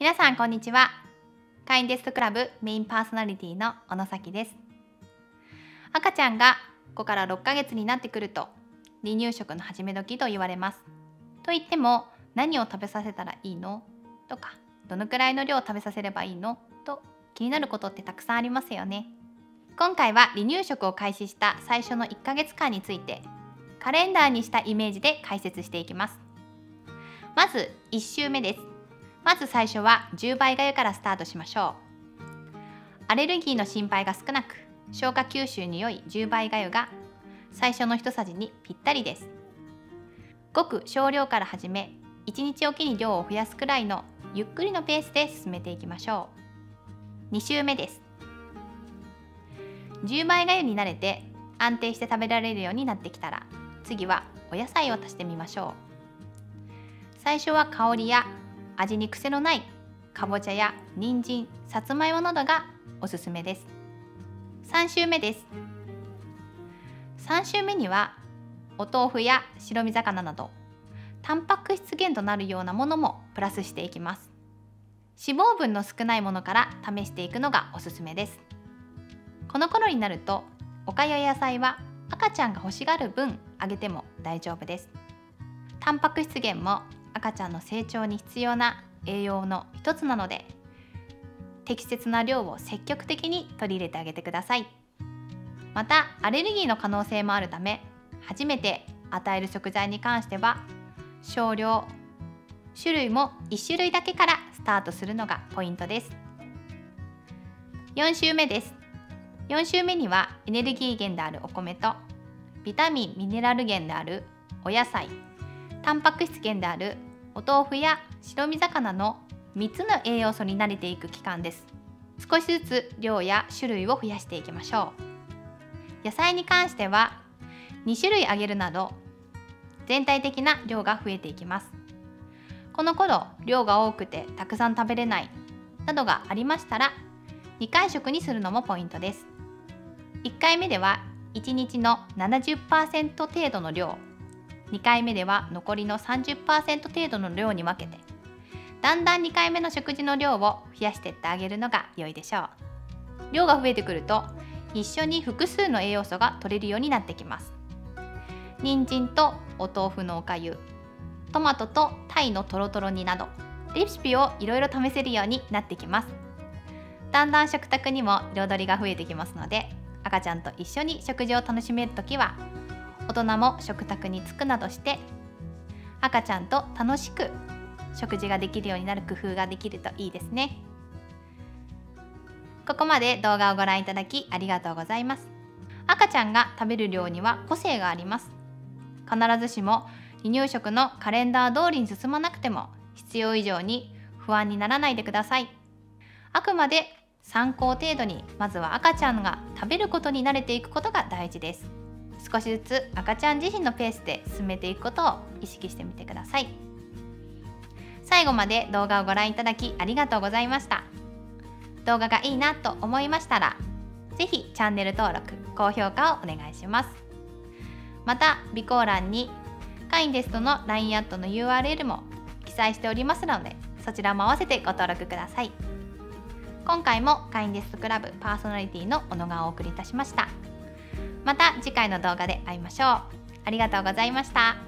皆さんこんにちは。会員テストクラブメインパーソナリティの小野崎です。赤ちゃんが5から6ヶ月になってくると離乳食の始め時と言われます。と言っても何を食べさせたらいいの？とかどのくらいの量を食べさせればいいの？と気になることってたくさんありますよね。今回は離乳食を開始した最初の1ヶ月間についてカレンダーにしたイメージで解説していきます。まず1週目です。まず最初は10倍がゆからスタートしましょう。アレルギーの心配が少なく消化吸収に良い10倍がゆが最初の一さじにぴったりです。ごく少量から始め1日おきに量を増やすくらいのゆっくりのペースで進めていきましょう。2週目です。10倍がゆに慣れて安定して食べられるようになってきたら次はお野菜を足してみましょう。最初は香りや味に癖のないかぼちゃや人参さつまいもなどがおすすめです。3週目です。3週目にはお豆腐や白身魚などタンパク質源となるようなものもプラスしていきます。脂肪分の少ないものから試していくのがおすすめです。この頃になるとおかゆや野菜は赤ちゃんが欲しがる分あげても大丈夫です。タンパク質源も赤ちゃんの成長に必要な栄養の一つなので適切な量を積極的に取り入れてあげてください。またアレルギーの可能性もあるため初めて与える食材に関しては少量種類も1種類だけからスタートするのがポイントです。4週目です。4週目にはエネルギー源であるお米とビタミンミネラル源であるお野菜タンパク質源であるお豆腐や白身魚の3つの栄養素に慣れていく期間です。少しずつ量や種類を増やしていきましょう。野菜に関しては2種類あげるなど全体的な量が増えていきます。この頃量が多くてたくさん食べれないなどがありましたら2回食にするのもポイントです。1回目では1日の70%程度の量2回目では残りの30%程度の量に分けてだんだん2回目の食事の量を増やしていってあげるのが良いでしょう。量が増えてくると一緒に複数の栄養素が取れるようになってきます。人参とお豆腐のおかゆトマトと鯛のとろとろ煮などレシピをいろいろ試せるようになってきます。だんだん食卓にも彩りが増えてきますので赤ちゃんと一緒に食事を楽しめる時は大人も食卓に着くなどして赤ちゃんと楽しく食事ができるようになる工夫ができるといいですね。ここまで動画をご覧いただきありがとうございます。赤ちゃんが食べる量には個性があります。必ずしも離乳食のカレンダー通りに進まなくても必要以上に不安にならないでください。あくまで参考程度にまずは赤ちゃんが食べることに慣れていくことが大事です。少しずつ赤ちゃん自身のペースで進めていくことを意識してみてください。最後まで動画をご覧いただきありがとうございました。動画がいいなと思いましたら是非チャンネル登録高評価をお願いします。また備考欄に会員ですとの LINE アットの URL も記載しておりますのでそちらも合わせてご登録ください。今回も会員デストクラブパーソナリティの小野がお送りいたしました。また次回の動画で会いましょう。ありがとうございました。